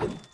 you